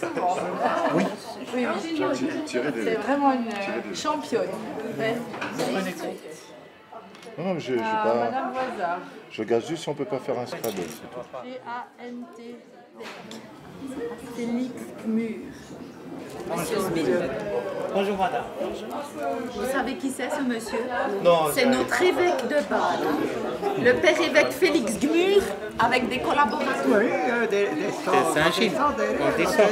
Souvent. Oui. Oui, oui. C'est vraiment une championne. Non, non, je, je, pas, je regarde juste si on peut pas faire un Scrabble. c'est tout. G-A-N-T. Mur. Bonjour madame. Vous savez qui c'est ce monsieur? Non, C'est notre évêque de Bâle, le père évêque Félix Gmur, avec des collaborateurs. Oui, euh, des, des C'est Saint-Gilles. On descend.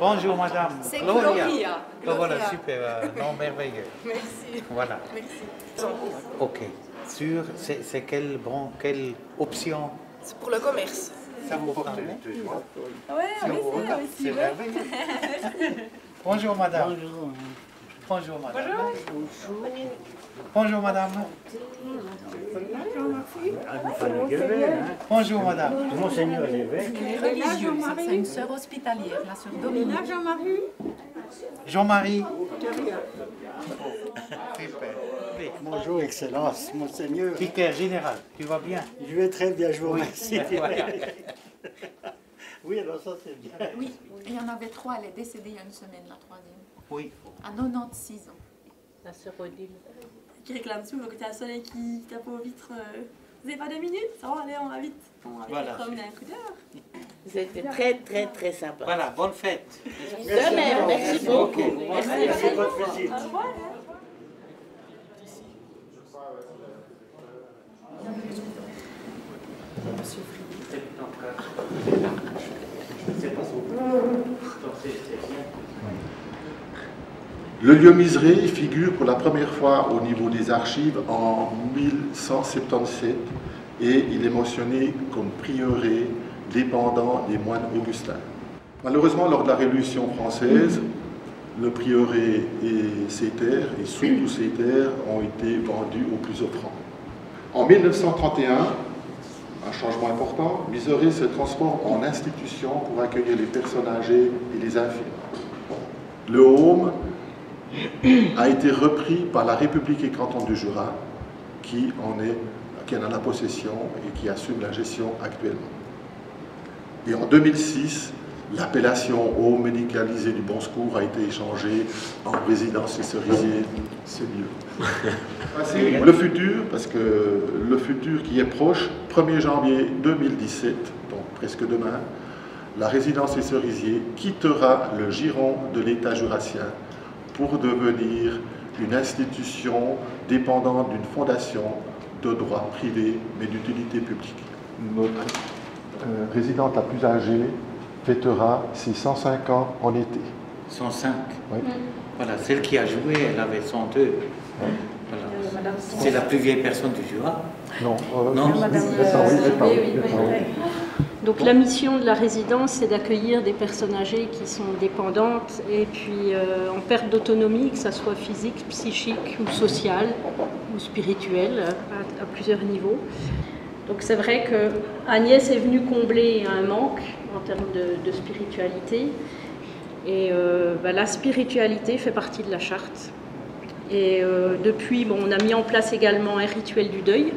Bonjour madame. C'est Gloria. Gloria. Oh, voilà, super. euh, non, merveilleux. Merci. Voilà. Ok. Sur, c'est c'est quelle, bon, quelle option? C'est pour le commerce. Ça vous Ouais, on essaie aussi. C'est merveilleux. Bonjour madame. Bonjour madame. Bonjour madame. Bonjour madame. Monseigneur l'évêque. C'est une sœur hospitalière, la sœur Dominique. Jean-Marie. Super. Bonjour, Excellence, Monseigneur. Vicaire général, tu vas bien? Je vais très bien, je vous remercie. Oui, alors ça c'est bien. Oui, il y en avait trois, elle est décédée il y a une semaine, la troisième, Oui. à 96 ans. La sœur Odile. Qui réclame sous, donc t'as un soleil qui tape aux vitres. euh, Vous avez pas deux minutes? Ça va, allez, on va vite. On va vite Voilà. promener un coup d'heure. Vous êtes très très très sympa. Voilà, bonne fête. De même, merci beaucoup. C'est votre visite. Au revoir. Le lieu miseré figure pour la première fois au niveau des archives en 1177 et il est mentionné comme prieuré dépendant des moines augustins. Malheureusement, lors de la Révolution française, le prieuré et ses terres, et surtout ses terres, ont été vendus aux plus offrants. En 1931, un changement important, Miseré se transforme en institution pour accueillir les personnes âgées et les infirmes. Le home a été repris par la République et canton du Jura, qui en, est, qui en a la possession et qui assume la gestion actuellement. Et en 2006, l'appellation Home médicalisé du Bon Secours a été échangée en résidence et cerisier. C'est mieux. Le futur, parce que le futur qui est proche, 1er janvier 2017, donc presque demain, la résidence et cerisier quittera le giron de l'État jurassien pour devenir une institution dépendante d'une fondation de droit privé mais d'utilité publique. Notre euh, résidente la plus âgée fêtera ses 105 ans en été. 105. Oui. Voilà, celle qui a joué, elle avait 102. Voilà. C'est la plus vieille personne du Jura. Non, euh, Madame, euh. Donc la mission de la résidence, c'est d'accueillir des personnes âgées qui sont dépendantes et puis euh, en perte d'autonomie, que ce soit physique, psychique ou sociale ou spirituelle, à, à plusieurs niveaux. Donc c'est vrai que Agnès est venue combler un manque en termes de, spiritualité. Et euh, bah, la spiritualité fait partie de la charte. Et euh, depuis, on a mis en place également un rituel du deuil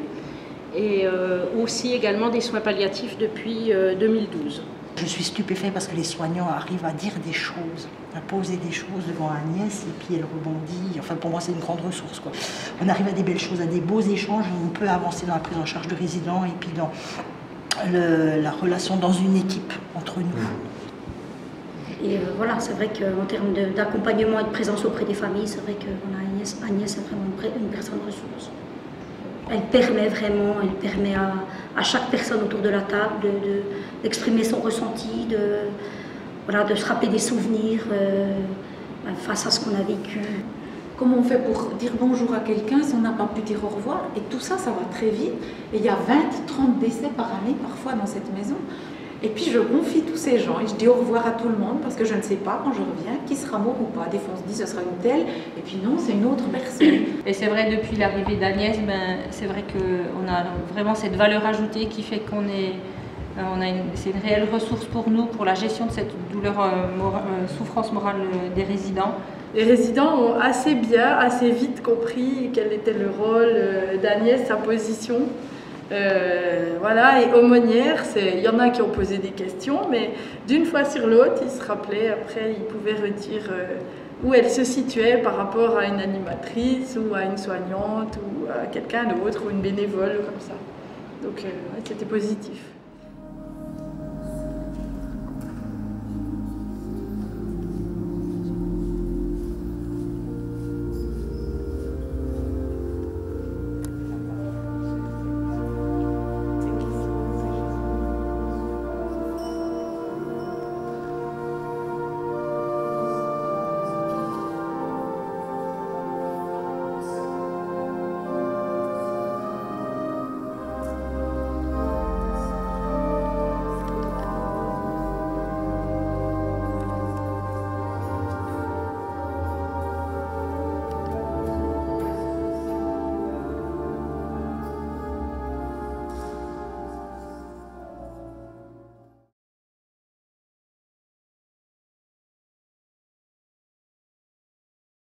et euh, aussi également des soins palliatifs depuis euh, 2012. Je suis stupéfait parce que les soignants arrivent à dire des choses, à poser des choses devant Agnès et puis elle rebondit. Enfin, pour moi, c'est une grande ressource. Quoi. On arrive à des belles choses, à des beaux échanges. On peut avancer dans la prise en charge de résidents et puis dans le- la relation dans une équipe entre nous. Et euh, voilà, c'est vrai qu'en termes d'accompagnement et de présence auprès des familles, c'est vrai Agnès, Agnès est vraiment une, une personne ressource. Elle permet vraiment, elle permet à, chaque personne autour de la table de- de- d'exprimer son ressenti, de, voilà, se des souvenirs euh, ben, face à ce qu'on a vécu. Comment on fait pour dire bonjour à quelqu'un si on n'a pas pu dire au revoir? Et tout ça, ça va très vite. Et il y a 20, 30 décès par année parfois dans cette maison. Et puis je confie tous ces gens et je dis au revoir à tout le monde parce que je ne sais pas quand je reviens qui sera mort ou pas. Des fois on se dit ce sera une telle et puis non, c'est une autre personne. Et c'est vrai, depuis l'arrivée d'Agnès, ben, c'est vrai qu'on a vraiment cette valeur ajoutée qui fait qu'on est, euh, on a une, c'est une réelle ressource pour nous, pour la gestion de cette douleur, euh, mora- euh, souffrance morale des résidents. Les résidents ont assez bien, assez vite compris quel était le rôle d'Agnès, sa position. Euh, voilà, et aumônière, il y en a qui ont posé des questions, mais d'une fois sur l'autre, ils se rappelaient, après, ils pouvaient redire euh, où elle se situait par rapport à une animatrice ou à une soignante ou à quelqu'un d'autre ou une bénévole comme ça. Donc, euh, c'était positif.